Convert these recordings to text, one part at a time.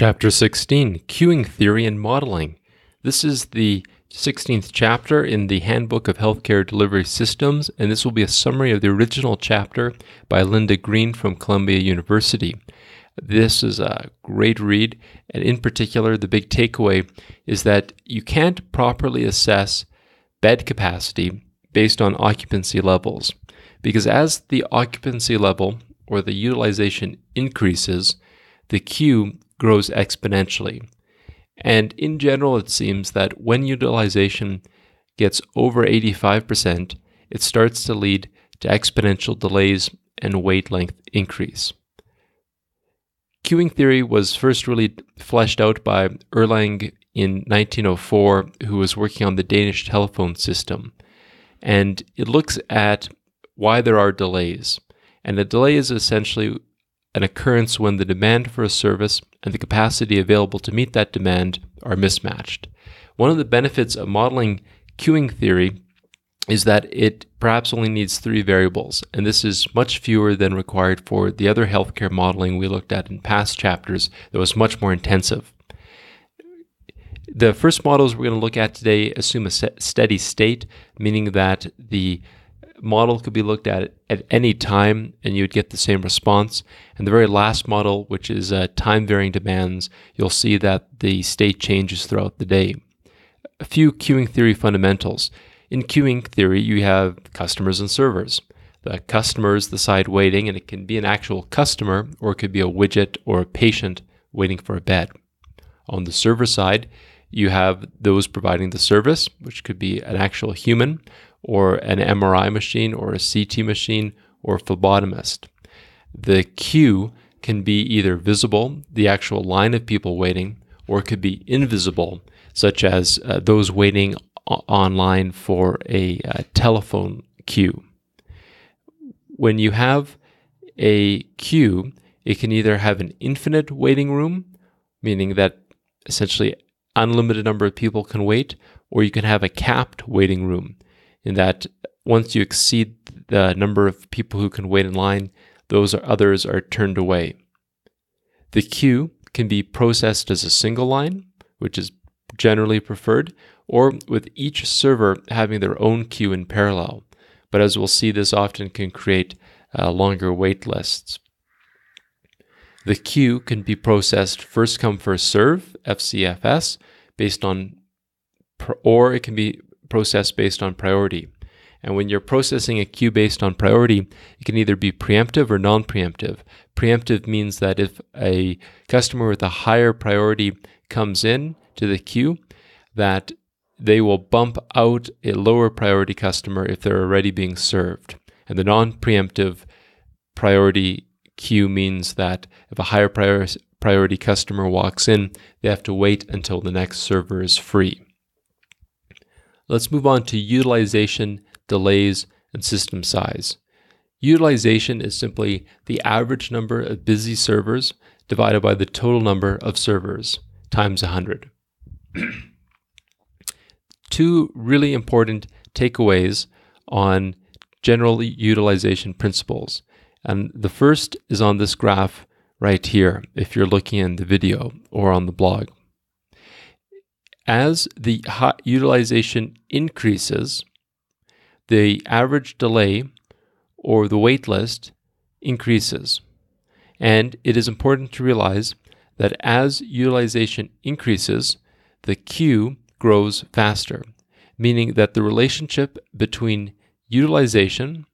Chapter 16 Queuing Theory and Modeling. This is the 16th chapter in the Handbook of Healthcare Delivery Systems, and this will be a summary of the original chapter by Linda Green from Columbia University. This is a great read, and in particular, the big takeaway is that you can't properly assess bed capacity based on occupancy levels, because as the occupancy level or the utilization increases, the queue grows exponentially. And in general, it seems that when utilization gets over 85%, it starts to lead to exponential delays and wait length increase. Queuing theory was first really fleshed out by Erlang in 1904, who was working on the Danish telephone system. And it looks at why there are delays. And a delay is essentially an occurrence when the demand for a service and the capacity available to meet that demand are mismatched. One of the benefits of modeling queuing theory is that it perhaps only needs three variables, and this is much fewer than required for the other healthcare modeling we looked at in past chapters that was much more intensive. The first models we're going to look at today assume a steady state, meaning that the model could be looked at at any time and you'd get the same response. And the very last model, which is uh, time varying demands, you'll see that the state changes throughout the day. A few queuing theory fundamentals. In queuing theory, you have customers and servers. The customer is the side waiting, and it can be an actual customer or it could be a widget or a patient waiting for a bed. On the server side, you have those providing the service, which could be an actual human or an MRI machine or a CT machine or phlebotomist. The queue can be either visible, the actual line of people waiting, or it could be invisible, such as uh, those waiting o- online for a uh, telephone queue. When you have a queue, it can either have an infinite waiting room, meaning that essentially unlimited number of people can wait, or you can have a capped waiting room, in that once you exceed the number of people who can wait in line, those others are turned away. The queue can be processed as a single line, which is generally preferred, or with each server having their own queue in parallel. But as we'll see, this often can create uh, longer wait lists. The queue can be processed first come first serve FCFS based on or it can be processed based on priority. And when you're processing a queue based on priority, it can either be preemptive or non preemptive. Preemptive means that if a customer with a higher priority comes in to the queue, that they will bump out a lower priority customer if they're already being served. And the non preemptive priority queue means that if a higher priority customer walks in, they have to wait until the next server is free. Let's move on to utilization, delays, and system size. Utilization is simply the average number of busy servers divided by the total number of servers times 100. Two really important takeaways on general utilization principles. And the first is on this graph right here, if you're looking in the video or on the blog as the utilization increases, the average delay or the wait list increases. And it is important to realize that as utilization increases, the queue grows faster, meaning that the relationship between utilization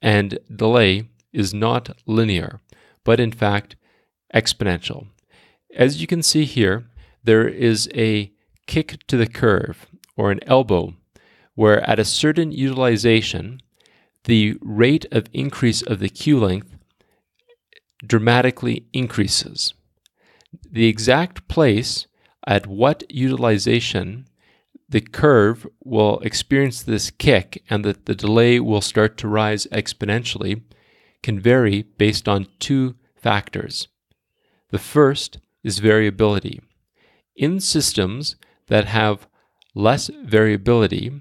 and delay is not linear, but in fact exponential. As you can see here, there is a kick to the curve or an elbow where at a certain utilization, the rate of increase of the queue length dramatically increases. The exact place at what utilization the curve will experience this kick and that the delay will start to rise exponentially can vary based on two factors. The first is variability. In systems that have less variability,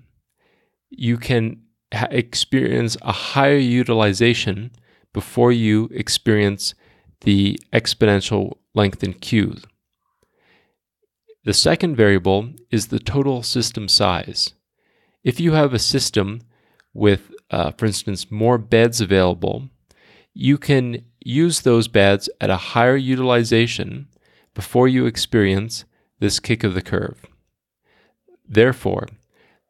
you can ha- experience a higher utilization before you experience the exponential lengthen queues. The second variable is the total system size. If you have a system with, uh, for instance, more beds available, you can use those beds at a higher utilization before you experience this kick of the curve. Therefore,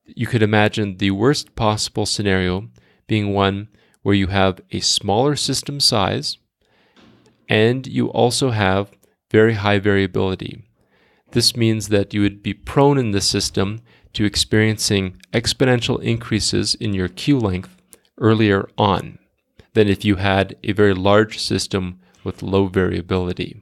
you could imagine the worst possible scenario being one where you have a smaller system size and you also have very high variability. This means that you would be prone in the system to experiencing exponential increases in your queue length earlier on than if you had a very large system with low variability.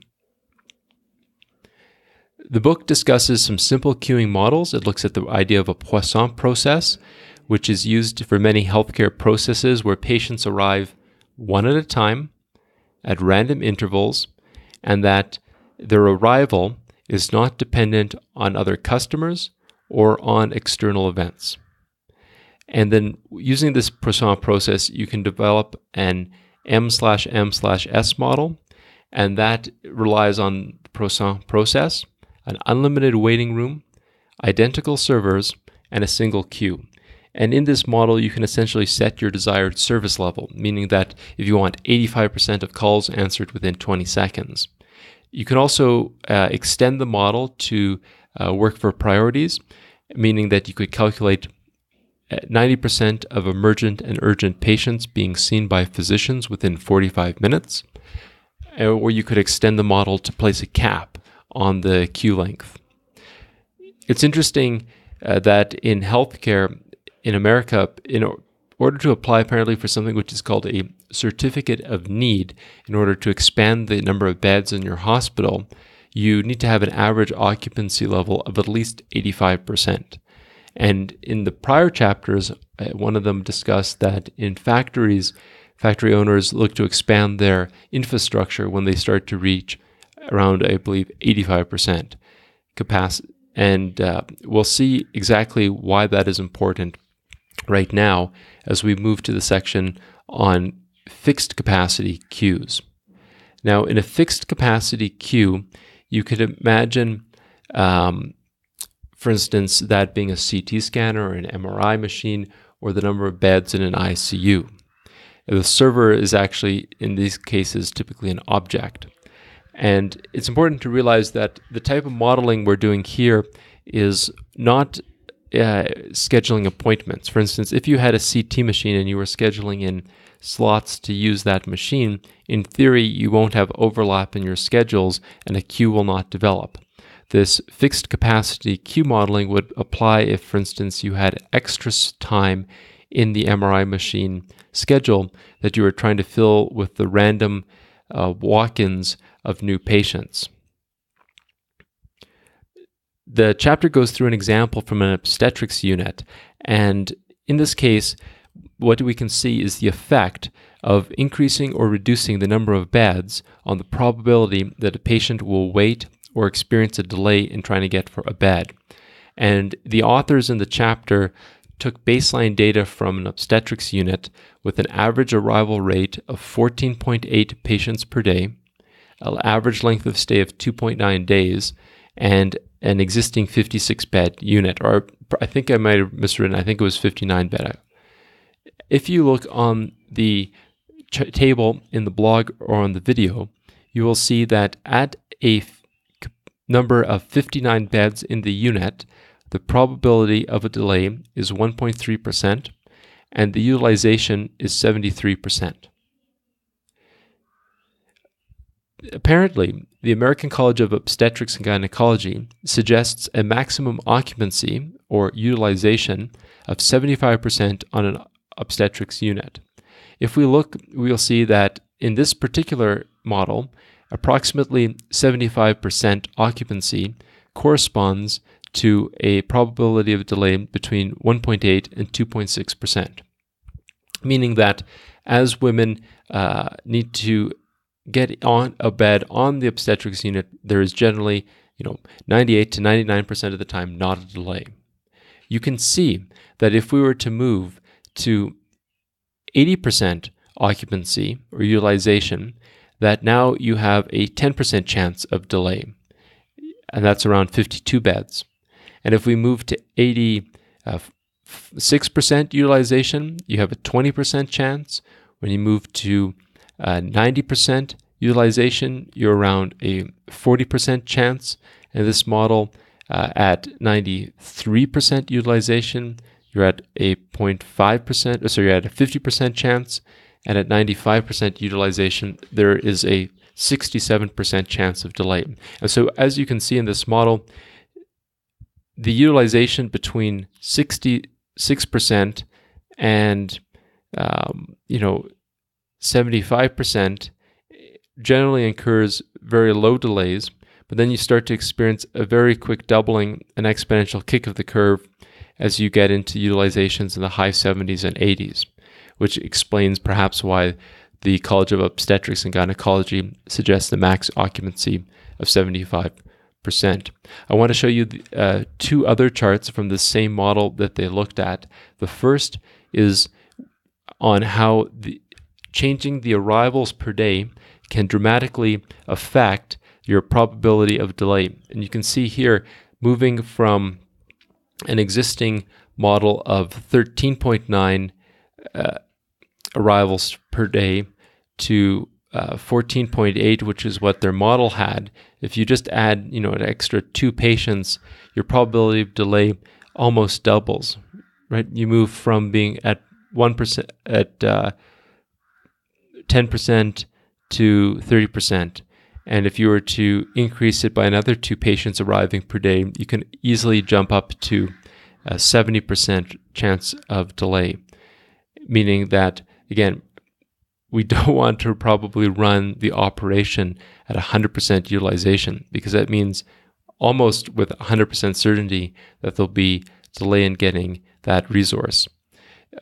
The book discusses some simple queuing models. It looks at the idea of a Poisson process, which is used for many healthcare processes where patients arrive one at a time at random intervals, and that their arrival is not dependent on other customers or on external events. And then using this Poisson process, you can develop an M slash M slash S model, and that relies on the Poisson process, an unlimited waiting room, identical servers, and a single queue. And in this model, you can essentially set your desired service level, meaning that if you want 85% of calls answered within 20 seconds, you can also uh, extend the model to uh, work for priorities, meaning that you could calculate 90% uh, of emergent and urgent patients being seen by physicians within 45 minutes, uh, or you could extend the model to place a cap on the queue length. It's interesting uh, that in healthcare in America, in order to apply apparently for something which is called a certificate of need, in order to expand the number of beds in your hospital, you need to have an average occupancy level of at least 85%. And in the prior chapters, uh, one of them discussed that in factories, factory owners look to expand their infrastructure when they start to reach around, I believe, 85% capacity. And uh, we'll see exactly why that is important right now as we move to the section on fixed capacity queues. Now, in a fixed capacity queue, you could imagine, um, for instance, that being a CT scanner or an MRI machine or the number of beds in an ICU. The server is actually, in these cases, typically an object. And it's important to realize that the type of modeling we're doing here is not uh, scheduling appointments. For instance, if you had a CT machine and you were scheduling in slots to use that machine, in theory, you won't have overlap in your schedules and a queue will not develop. This fixed capacity queue modeling would apply if, for instance, you had extra time in the MRI machine schedule that you were trying to fill with the random uh, walk ins of new patients. The chapter goes through an example from an obstetrics unit, and in this case, what we can see is the effect of increasing or reducing the number of beds on the probability that a patient will wait or experience a delay in trying to get for a bed. And the authors in the chapter took baseline data from an obstetrics unit with an average arrival rate of 14.8 patients per day, an average length of stay of 2.9 days, and an existing 56 bed unit, or I think I might have miswritten. I think it was 59 bed. If you look on the table in the blog or on the video, you will see that at a f- number of 59 beds in the unit, the probability of a delay is 1.3%, and the utilization is 73%. Apparently, the American College of Obstetrics and Gynecology suggests a maximum occupancy or utilization of 75% on an obstetrics unit. If we look, we'll see that in this particular model, approximately 75% occupancy corresponds to a probability of delay between 1.8 and 2.6%, meaning that as women uh, need to get on a bed on the obstetrics unit, there is generally, you know, 98 to 99% of the time not a delay. You can see that if we were to move to 80% occupancy or utilization, that now you have a 10% chance of delay, and that's around 52 beds. And if we move to 86% uh, utilization, you have a 20% chance. When you move to uh, 90% utilization, you're around a 40% chance. And this model, uh, at 93% utilization, you're at a 0.5%, so you're at a 50% chance. And at 95% utilization, there is a 67% chance of delay. And so, as you can see in this model, the utilization between 66% and um, you know 75% generally incurs very low delays, but then you start to experience a very quick doubling, an exponential kick of the curve as you get into utilizations in the high 70s and 80s, which explains perhaps why the College of Obstetrics and Gynecology suggests the max occupancy of 75%. I want to show you the, uh, two other charts from the same model that they looked at. The first is on how the changing the arrivals per day can dramatically affect your probability of delay. And you can see here moving from an existing model of 13.9 uh, arrivals per day to uh, 14.8, which is what their model had. If you just add, you know, an extra two patients, your probability of delay almost doubles, right? You move from being at one percent at uh, 10% to 30%. And if you were to increase it by another two patients arriving per day, you can easily jump up to a 70% chance of delay. Meaning that, again, we don't want to probably run the operation at 100% utilization because that means almost with 100% certainty that there'll be delay in getting that resource.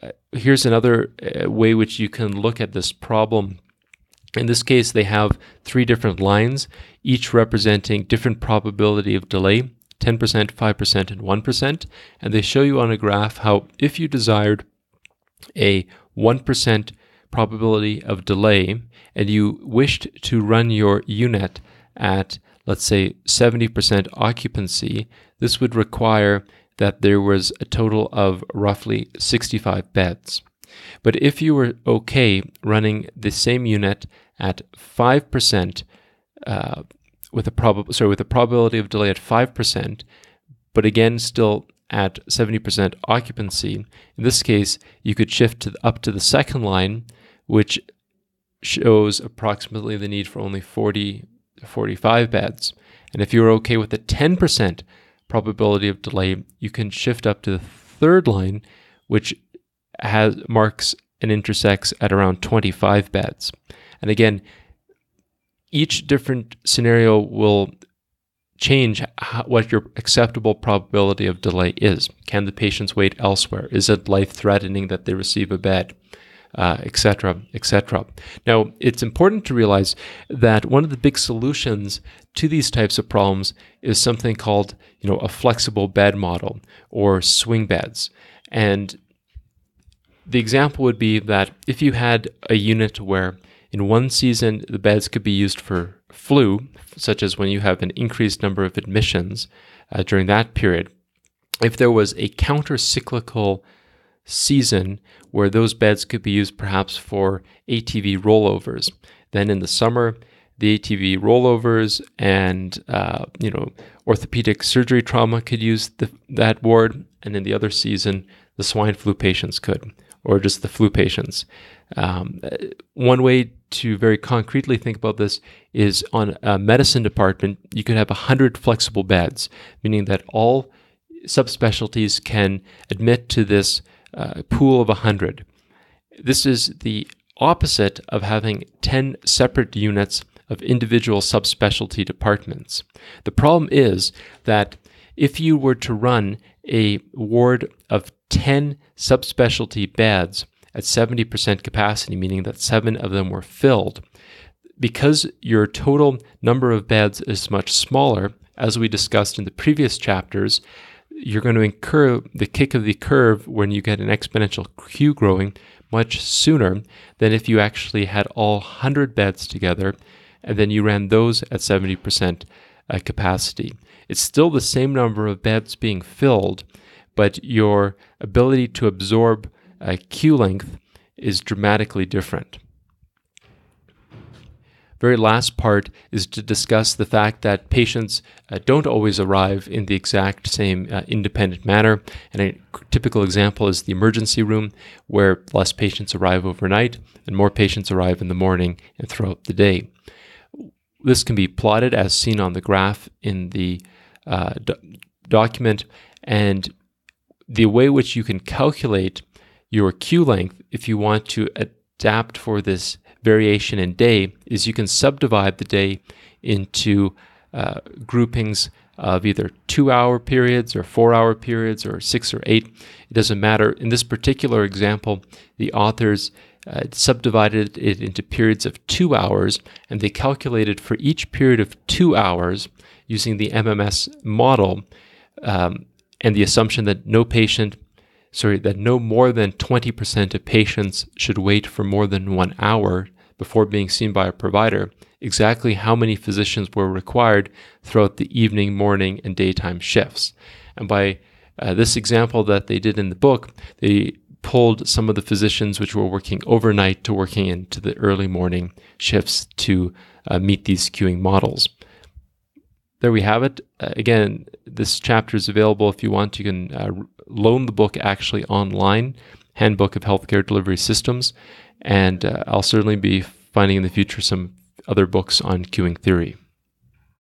Uh, here's another uh, way which you can look at this problem in this case, they have three different lines, each representing different probability of delay 10%, 5%, and 1%. And they show you on a graph how if you desired a 1% probability of delay and you wished to run your unit at, let's say, 70% occupancy, this would require that there was a total of roughly 65 beds. But if you were okay running the same unit at 5% uh, with a prob- sorry, with a probability of delay at 5%, but again still at 70% occupancy, in this case, you could shift to the, up to the second line, which shows approximately the need for only 40 45 beds. And if you were okay with a 10% probability of delay, you can shift up to the third line, which has marks and intersects at around 25 beds. And again, each different scenario will change how, what your acceptable probability of delay is. Can the patients wait elsewhere? Is it life threatening that they receive a bed? Etc. Uh, Etc. Et now, it's important to realize that one of the big solutions to these types of problems is something called, you know, a flexible bed model or swing beds. And the example would be that if you had a unit where in one season the beds could be used for flu, such as when you have an increased number of admissions uh, during that period, if there was a counter cyclical season where those beds could be used perhaps for ATV rollovers, then in the summer, the ATV rollovers and uh, you know orthopedic surgery trauma could use the, that ward, and in the other season, the swine flu patients could or just the flu patients. Um, one way to very concretely think about this is on a medicine department, you could have 100 flexible beds, meaning that all subspecialties can admit to this uh, pool of 100. This is the opposite of having 10 separate units of individual subspecialty departments. The problem is that if you were to run a ward of 10 subspecialty beds at 70% capacity, meaning that seven of them were filled. Because your total number of beds is much smaller, as we discussed in the previous chapters, you're going to incur the kick of the curve when you get an exponential queue growing much sooner than if you actually had all 100 beds together and then you ran those at 70% uh, capacity. It's still the same number of beds being filled, but your ability to absorb uh, queue length is dramatically different. Very last part is to discuss the fact that patients uh, don't always arrive in the exact same uh, independent manner. And a typical example is the emergency room, where less patients arrive overnight and more patients arrive in the morning and throughout the day. This can be plotted as seen on the graph in the uh, do- document, and the way which you can calculate your queue length if you want to adapt for this variation in day is you can subdivide the day into uh, groupings of either two hour periods or four hour periods or six or eight. It doesn't matter. In this particular example, the authors uh, subdivided it into periods of two hours, and they calculated for each period of two hours using the MMS model um, and the assumption that no patient, sorry, that no more than 20% of patients should wait for more than one hour before being seen by a provider, exactly how many physicians were required throughout the evening, morning, and daytime shifts. And by uh, this example that they did in the book, they pulled some of the physicians which were working overnight to working into the early morning shifts to uh, meet these queuing models. There we have it. Uh, again, this chapter is available if you want. You can uh, loan the book actually online, Handbook of Healthcare Delivery Systems, and uh, I'll certainly be finding in the future some other books on queuing theory.